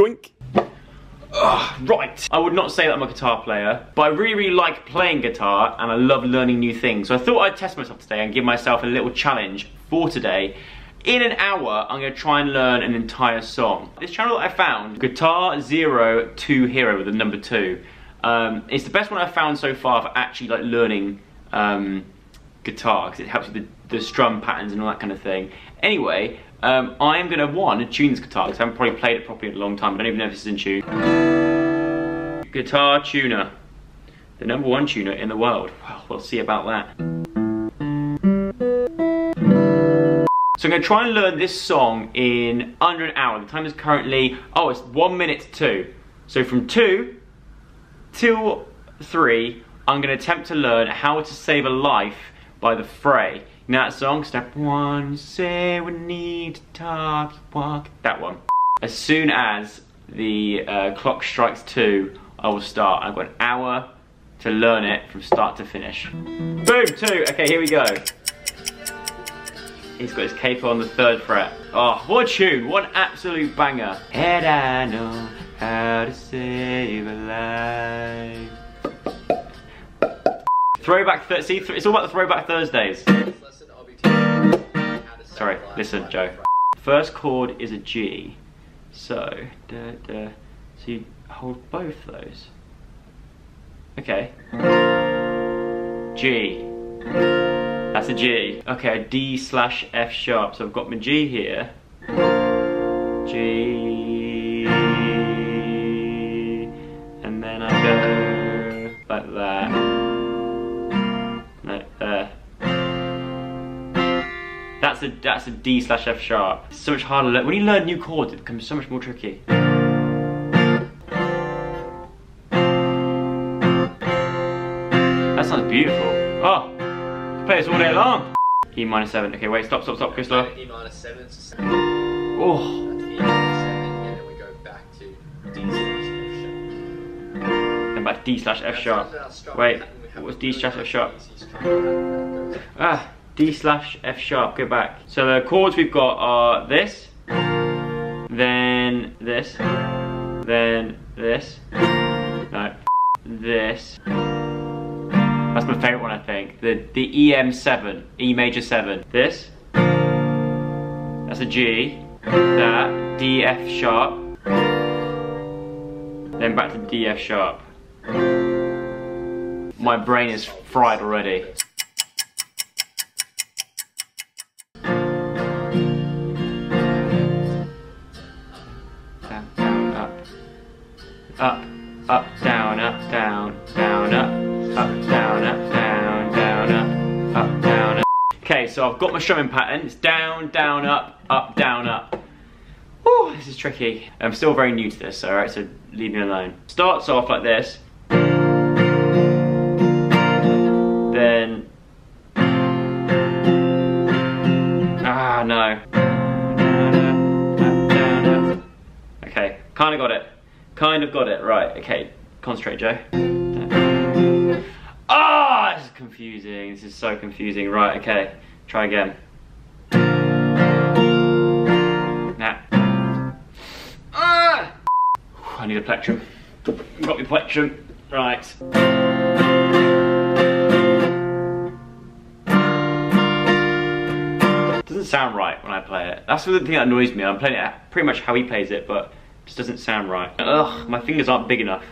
Yoink! Ugh, right. I would not say that I'm a guitar player, but I really, really like playing guitar and I love learning new things. So I thought I'd test myself today and give myself a little challenge for today. In an hour, I'm gonna try and learn an entire song. This channel that I found, Guitar Zero Two Hero with the number two. Um, it's the best one I've found so far for actually like learning um, guitar because it helps with the, the strum patterns and all that kind of thing. Anyway, um, I'm going to, one, tune this guitar, because I haven't probably played it properly in a long time. I don't even know if this is in tune. Guitar tuner. The number one tuner in the world. Well, we'll see about that. So I'm going to try and learn this song in under an hour. The time is currently, oh, it's one minute to two. So from two till three, I'm going to attempt to learn how to save a life by the Fray. You know that song? Step one, say we need to talk, walk. That one. As soon as the uh, clock strikes two, I will start. I've got an hour to learn it from start to finish. Boom, two. Okay, here we go. He's got his capo on the third fret. Oh, what a tune. What an absolute banger. And I know how to save a life. Throwback, th see, th it's all about the Throwback Thursdays. Sorry, listen, Joe. First chord is a G, so da, da, so you hold both those. Okay. G. That's a G. Okay, D slash F sharp. So I've got my G here. G. That's a that's a D slash F sharp. It's so much harder. to learn. When you learn new chords, it becomes so much more tricky. That sounds beautiful. Oh, play this all day long. E minor seven. Okay, wait, stop, stop, stop, Christoph. E minor seven. Oh. Then we go back to D slash F sharp. Wait, what was D slash F sharp? Ah. D slash F sharp, go back. So the chords we've got are this, then this, then this, no, this. That's my favourite one I think. The, the EM7, E major 7. This, that's a G, that, D F sharp, then back to D F sharp. My brain is fried already. Up, up, down, up, down, down, up, up, down, up, down, down, up, up, down, up. Okay, so I've got my strumming pattern. It's down, down, up, up, down, up. Oh, this is tricky. I'm still very new to this, alright, so leave me alone. Starts off like this. Then... Ah, no. Okay, kinda got it. Kind of got it, right, okay. Concentrate, Joe. Ah, oh, this is confusing. This is so confusing. Right, okay. Try again. Now. Ah! I need a plectrum. Got my plectrum. Right. doesn't sound right when I play it. That's the thing that annoys me. I'm playing it pretty much how he plays it, but just doesn't sound right. Ugh, my fingers aren't big enough.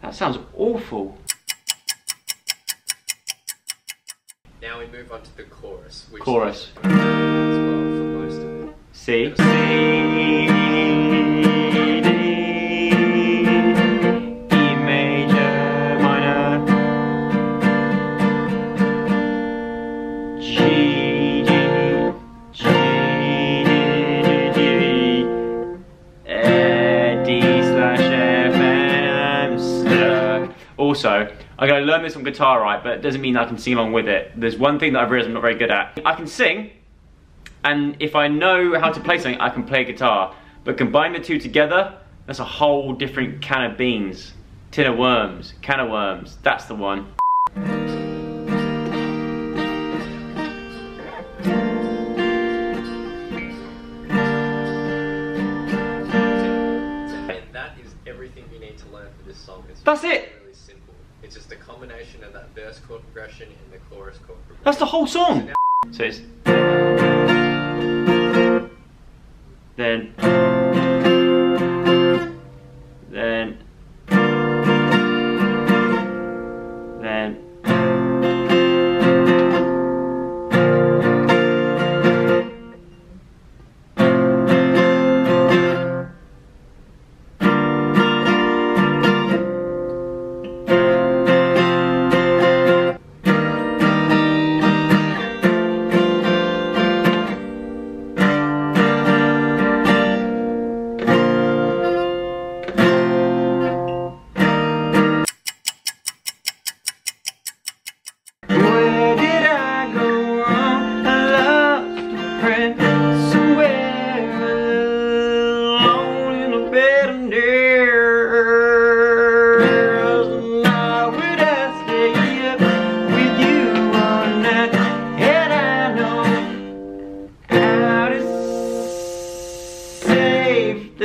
That sounds awful. Now we move on to the chorus. Which chorus. Uh, well C. C. Going to learn this on guitar right, but it doesn't mean I can sing along with it. There's one thing that I've realized I'm not very good at. I can sing, and if I know how to play something, I can play guitar. But combine the two together, that's a whole different can of beans. Tin of worms, can of worms, that's the one. Combination of that verse chord progression and the chorus chord progression. That's the whole song. So So it's then then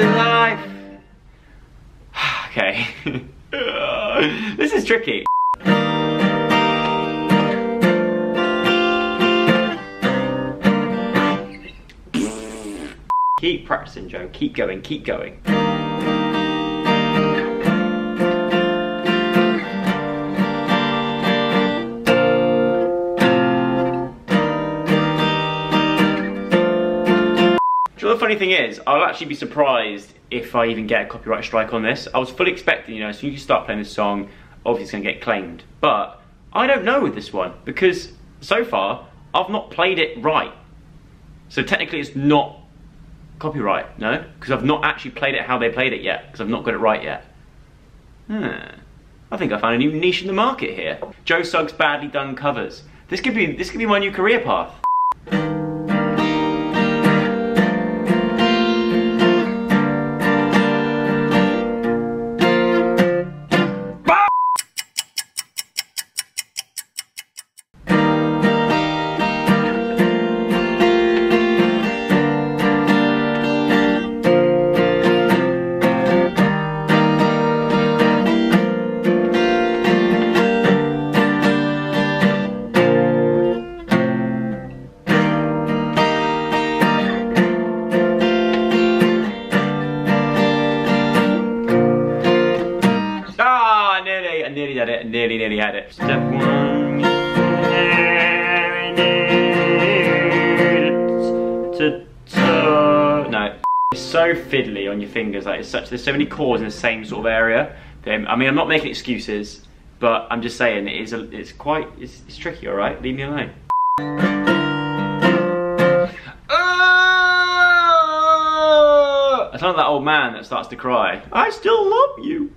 life. okay, this is tricky. Keep practicing, Joe. Keep going, keep going. Funny thing is, I'll actually be surprised if I even get a copyright strike on this. I was fully expecting, you know, as soon as you start playing this song, obviously it's going to get claimed. But I don't know with this one because so far I've not played it right. So technically it's not copyright, no? Because I've not actually played it how they played it yet, because I've not got it right yet. Hmm. I think I found a new niche in the market here. Joe Suggs badly done covers. This could be this could be my new career path. Nearly had it, I nearly, had it. Step one. To, to, no, it's so fiddly on your fingers. Like it's such, there's so many chords in the same sort of area. I mean, I'm not making excuses, but I'm just saying it is. A, it's quite, it's, it's tricky. All right, leave me alone. Ah! I sound like that old man that starts to cry. I still love you.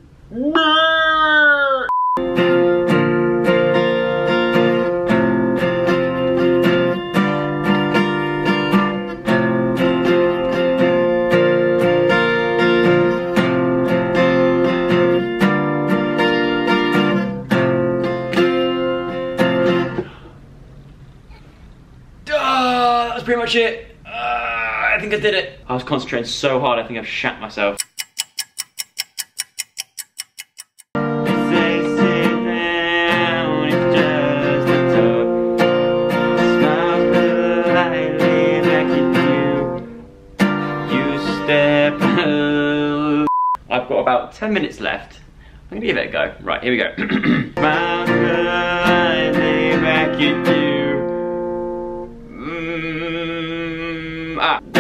Ah, that was pretty much it. Ah, I think I did it. I was concentrating so hard, I think I've shat myself. 10 minutes left. I'm gonna give it a go. Right, here we go. Mm, ah.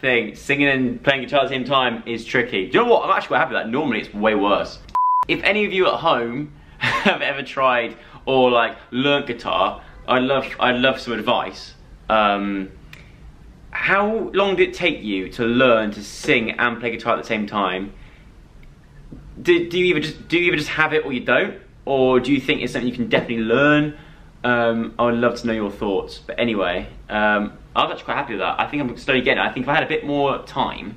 Thing. Singing and playing guitar at the same time is tricky. Do you know what? I'm actually quite happy with that. Normally it's way worse. If any of you at home have ever tried or like learnt guitar, I'd love I'd love some advice. Um, how long did it take you to learn to sing and play guitar at the same time? Do, do you either just do you either just have it or you don't, or do you think it's something you can definitely learn? Um, I would love to know your thoughts. But anyway, um, I was actually quite happy with that. I think I'm slowly getting it. I think if I had a bit more time.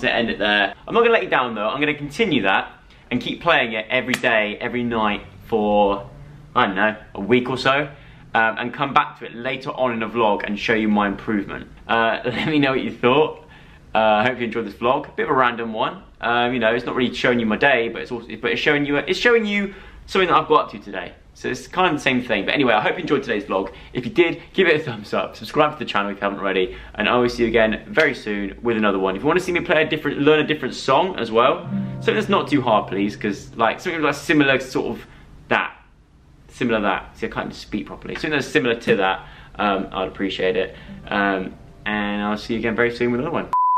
Just gonna end it there. I'm not gonna let you down though. I'm gonna continue that and keep playing it every day, every night for, I don't know, a week or so. Um, and come back to it later on in a vlog and show you my improvement. Uh, let me know what you thought. Uh, I hope you enjoyed this vlog. A bit of a random one. Um, you know, it's not really showing you my day, but it's also, but it's showing you, it's showing you something that I've got up to today. So it's kind of the same thing. But anyway, I hope you enjoyed today's vlog. If you did, give it a thumbs up. Subscribe to the channel if you haven't already. And I will see you again very soon with another one. If you want to see me play a different, learn a different song as well, something that's not too hard, please. Because like something like similar sort of that. Similar that. See, I can't even speak properly. Something that's similar to that, um, I'd appreciate it. Um, and I'll see you again very soon with another one.